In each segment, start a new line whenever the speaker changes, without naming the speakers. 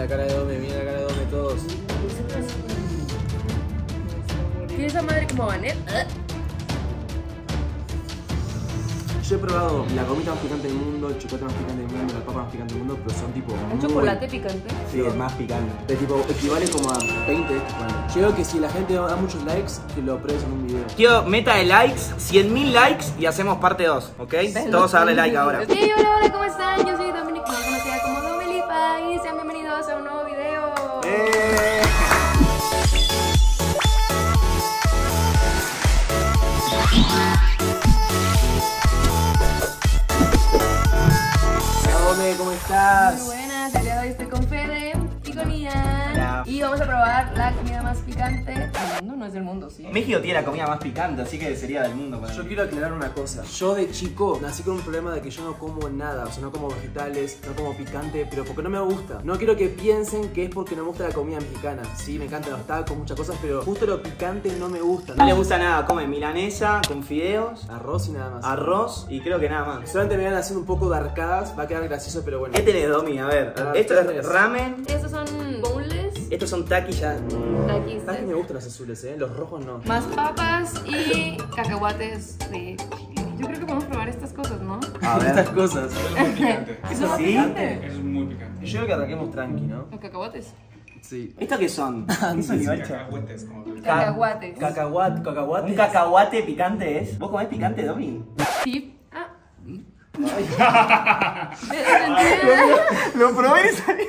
la cara de Dome, miren la cara de Dome todos.
¿Qué es esa madre como banet?
Yo he probado la gomita más picante del mundo, el chocolate más picante del mundo, la papa más picante del mundo, pero son tipo.
¿Un
muy-
chocolate picante?
Sí, es más picante.
De tipo, equivale como a 20 de estos bueno. Yo creo que si la gente da muchos likes, que lo pruebes en un video.
Tío, meta de likes, 100.000 likes y hacemos parte 2, ¿ok? Todos a darle like ahora.
Hey, hola, hola, ¿cómo están? Yo soy probar la comida más picante del mundo, no es del mundo, sí.
México tiene la comida más picante, así que sería del mundo. para
Yo
mí.
quiero aclarar una cosa. Yo de chico nací con un problema de que yo no como nada, o sea, no como vegetales, no como picante, pero porque no me gusta. No quiero que piensen que es porque no me gusta la comida mexicana. Sí, me encantan los tacos, muchas cosas, pero justo lo picante no me gusta.
No le gusta nada, come milanesa con fideos,
Arroz y nada más.
arroz y creo que nada más.
Solamente me van haciendo un poco de arcadas, va a quedar gracioso, pero bueno.
¿Qué tenés, Domi? A ver,
A ver,
esto
¿qué
es ramen,
Estos son boneless,
estos son
Sabes que me gustan los azules, eh, los rojos no.
más papas y cacahuates de Yo creo que podemos probar estas cosas, ¿no?
A
Estas cosas.
Es muy picante.
¿Eso es
¿Sí?
picante?
Es muy picante.
Yo creo que arranquemos tranqui, ¿no?
Los cacahuates.
Sí.
¿Estos qué son? ¿Qué son,
Sí,
igual?
cacahuetes, como
Cacahuates.
Cacahuate, cacahuate.
¿Un cacahuate picante es? ¿Vos comés picante, Domi?
Sí. Ah.
Lo probé y salí.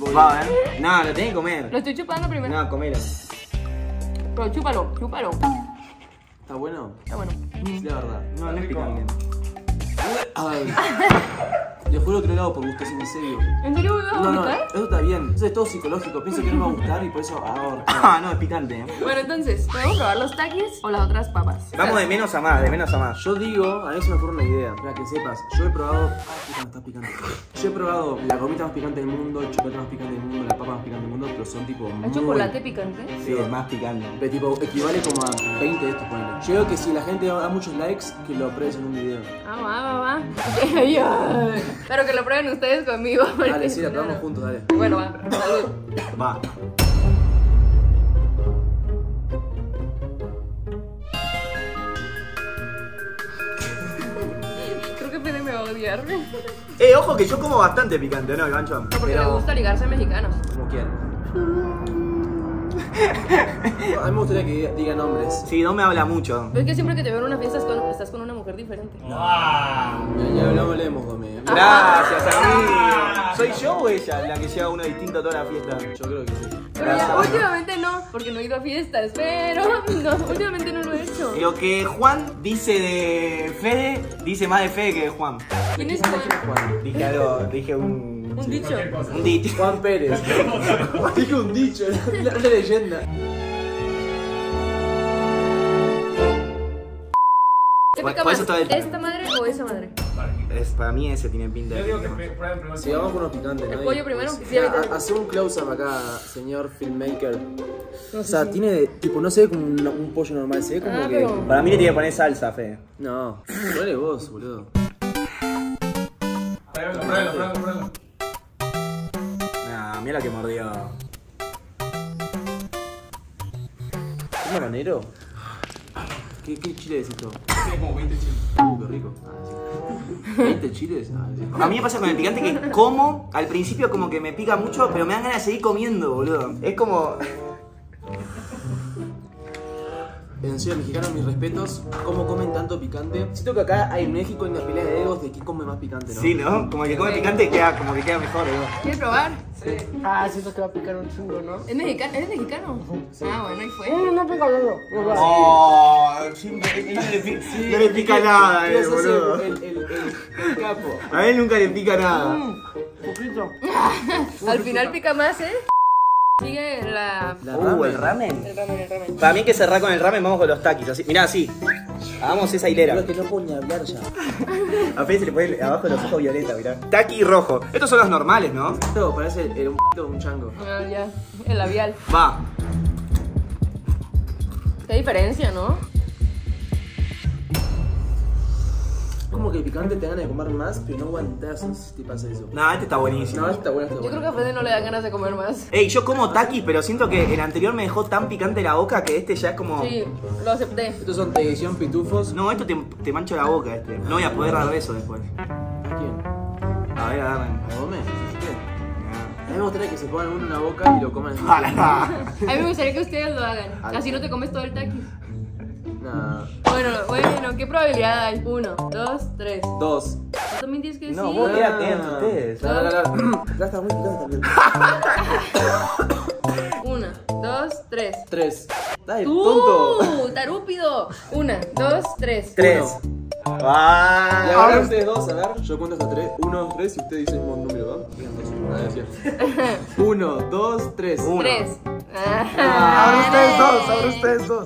Va, ver. No, lo tenés que comer.
Lo estoy chupando primero.
No, comelo.
Pero chúpalo, chúpalo.
¿Está bueno?
Está bueno.
Sí, la verdad.
No, no es picante.
Ay. Te juro que no lo hago por gusto, en serio.
¿En serio me vas a
No, no, eso está bien. Eso es todo psicológico. Pienso que no me va a gustar y por eso ahora.
Ah, no, es picante. eh.
Bueno, entonces, ¿podemos probar los takis o las otras papas?
Vamos de menos a más, de menos a más.
Yo digo, a mí se me ocurre una idea, para que sepas. Yo he probado. Me está picante. Yo he probado la gomita más picante del mundo, el chocolate más picante del mundo, la papa más picante del mundo, pero son tipo.
¿El
muy-
chocolate picante?
Sí, es más picante.
De tipo, equivale como a 20 de estos, ponele. Yo creo que si la gente da muchos likes, que lo pruebes en un video.
Ah, va, va, va. Pero que lo prueben ustedes conmigo.
Dale, sí,
no,
probamos
no.
juntos, dale.
Bueno, va. Salud.
Va.
Creo que Fede me va a odiar.
Eh, ojo que yo como bastante picante, ¿no, gancho?
Porque
Pero-
le gusta ligarse a mexicanos.
Como quieran. A mí me gustaría que digan nombres.
Sí, no me habla mucho.
Pero es que siempre que te veo en una fiesta estás con, una mujer diferente.
Ya, ya no hablemos, Dome.
Gracias, amigo. ¿Soy yo o ella la que lleva uno distinto a toda la fiesta?
Yo creo que sí.
Pero ya, últimamente no, porque no he ido a fiestas, pero no, últimamente no lo he hecho.
Lo que Juan dice de Fede, dice más de Fede que de Juan.
¿Quién es? Juan.
Dije algo, dije un...
Un dicho.
Un dicho.
Juan Pérez. Dije un dicho, una, leyenda.
El-
¿Esta madre o esa madre?
Es, para mí ese tiene pinta
Yo
de
digo que
pinta.
pr- prueben primero.
Si vamos con unos picantes,
¿El
¿no?
pollo primero? Sí.
Hace un close-up acá, señor filmmaker. O sea, tiene, tipo, no se ve como un, un pollo normal, se ve como
Ah,
que...
pero-
Para mí le tiene que poner salsa, Fede.
No, dale vos, boludo.
Pruébalo, pruébalo, pruébalo, pruébalo.
Mira la que mordió.
¿Es maranero? ¿Qué, ¿Qué chile es esto?
Tiene como 20 chiles.
Uh, qué rico. Ah, sí. ¿20 chiles? Ah, sí.
A mí me pasa con el picante que como, al principio como que me pica mucho, pero me dan ganas de seguir comiendo, boludo. Es como...
En serio, mexicanos, mis respetos. ¿Cómo comen tanto picante? Siento que acá hay en México hay una pelea de egos de quién come más picante, ¿no?
Sí, ¿no? Como que come picante queda, como que queda mejor, boludo.
¿Quieres probar?
Ah, siento que va a picar un chingo, ¿no?
¿Es mexicano? ¿Eres mexicano? Ah, bueno, ahí fue.
No, no pica luego.
Oh, siempre, no le pica, no le pica nada, eh, boludo.
el, el, el, el- el capo.
A él nunca le pica nada.
Poquito.
Al final pica más, ¿eh? Sigue la...
La
Uh, el
ramen.
El ramen, el ramen.
Para mí que cerrar con el ramen, vamos con los taquis. Así. Mirá, así. Hagamos esa hilera.
Que no puedo ni hablar ya.
A Fede se le pone abajo los ojos violeta, mirá. Taqui rojo. Estos son los normales, ¿no?
Esto parece el, el- un de un chango.
Ah, ya. El labial.
Va.
Qué diferencia, ¿no?
Como que el picante te gana de comer más, pero no sé si te pasa eso.
No, este está buenísimo.
No, este está bueno, está
Yo
bueno.
creo que a Fede no le dan ganas de comer más.
Ey, yo como taqui, pero siento que el anterior me dejó tan picante la boca que este ya es como.
Sí, lo acepté.
Estos son edición pitufos.
No, esto te, te mancha la boca este. No voy a poder dar beso después.
¿Quién?
A ver, agarren.
¿A Gómez? ¿Qué? A mí me gustaría que se pongan uno en la boca y lo coman.
Ah.
A mí me gustaría que ustedes lo hagan.
Ay.
Así no te comes todo el taquis.
Nah.
Bueno, bueno, ¿qué probabilidad hay? Uno, dos, tres.
Dos.
¿Tú también tienes que decir?
No, vos
Ah.
quédate entre ustedes.
Ya está muy también.
Una, dos, tres.
Tres. Dale, tonto.
¡Uh! ¡Tarúpido! Una, dos, tres.
Tres.
Uno. Y
Ah.
ahora ustedes dos, a ver. Yo cuento hasta tres. Uno, dos, tres y ustedes dicen un número, ¿va? Ah. Uno, dos, tres.
Uno.
Tres.
Ahora ustedes dos, ahora ustedes dos.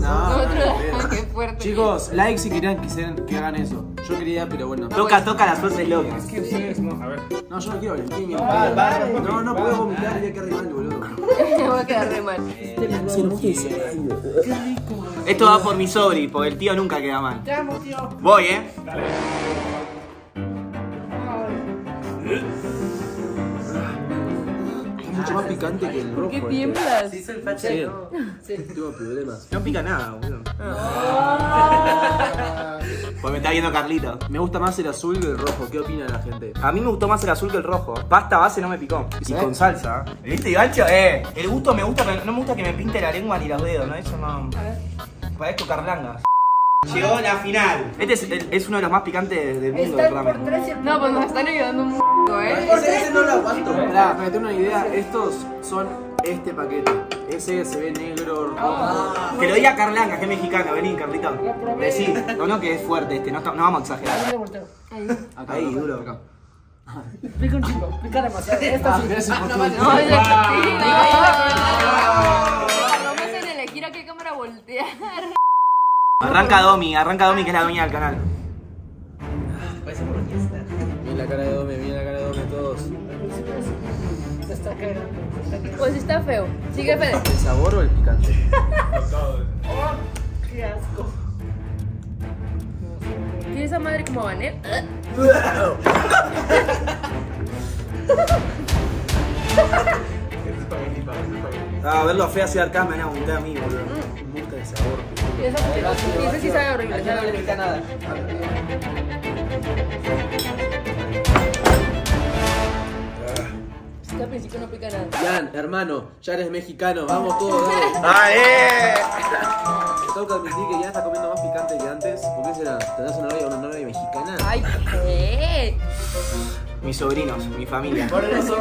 ¿Quién es?
No,
Otro. Qué fuerte.
Chicos, like si querían que, se- que hagan eso. Yo quería, pero bueno.
Toca, toca las suerte locas.
Es que ustedes no. A ver.
No, yo no quiero Valentín.
va, va,
No, no puedo vomitar, ya que mal, boludo.
Me voy a quedar re mal.
Esto va por mi sobri, porque el tío nunca queda mal.
Te amo, tío.
Voy, eh.
Es mucho más picante que el rojo.
¿Qué
este.
tiemblas?
Sí, tengo problemas.
No pica nada, boludo. Pues me está viendo Carlito.
Me gusta más el azul que el rojo. ¿Qué opina la gente?
A mí me gustó más el azul que el rojo. Pasta base no me picó. Y con salsa. ¿Viste, Gancho? Eh, el gusto me gusta, pero no me gusta que me pinte la lengua ni los dedos, ¿no? Eso no. Parezco carlanga. Llegó la final. Este es, el- es uno de los más picantes del mundo del ramen.
No, pues nos están ayudando un poco, ¿eh?
Ese, no lo aguanto. Pará, para que tengan una idea, estos son este paquete. Ese se ve negro, rojo.
Que lo diga Carlanga, que es mexicano. Vení, Carlito. Decí. No, no, que es fuerte este. No, no vamos a exagerar.
Ahí.
Acá,
Ahí, duro.
acá.
Pica un chingo, pica demasiado. Sí.
Por tu-
No, es en elegir a qué cámara voltear.
Arranca Domi, arranca Domi, que es la dueña del canal.
Miren la cara de Dome, miren la cara de Dome todos.
Se está cagando.
Pues está feo. Sigue Fede.
¿El sabor o el picante?
Qué asco.
Tiene esa madre como bané.
Ah, verlo feo hacia acá me van a vomitar a mí, boludo.
El sabor.
Y esa y ese sí sabe horrible. sabe horrible.
nada.
Es que al principio no pica nada.
Jan, hermano, ya eres mexicano, vamos todos.
¡Ah, eh!
Tengo que admitir que ya está comiendo más picante que antes. ¿Por qué será? ¿Tendrás una novia, una novia mexicana?
Ay, ¿qué?
Mis sobrinos, mi familia.
Un abrazo.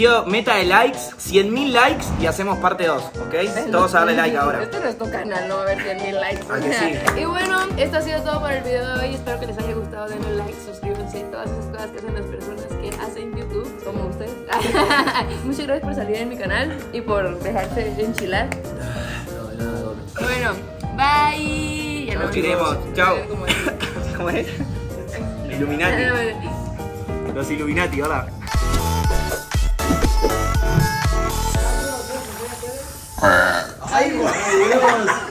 Tío, meta de likes, 100.000 likes y hacemos parte 2, ¿ok? Todos a darle like ahora.
Esto no es tu canal, no va a haber 100 mil likes.
¿A que sí?
Y bueno, esto ha sido todo por el video de hoy. Espero que les haya gustado. Denle like, suscríbanse y todas esas cosas que hacen las personas que hacen YouTube, como ustedes. Muchas gracias por salir en mi canal y por dejarse enchilar.
No, nada, Dome.
Bueno, bye. Ya no
Nos queremos. Chao.
Como es.
¿Cómo es? Illuminati. Los Illuminati, ¿verdad?
¡Ay, Dios!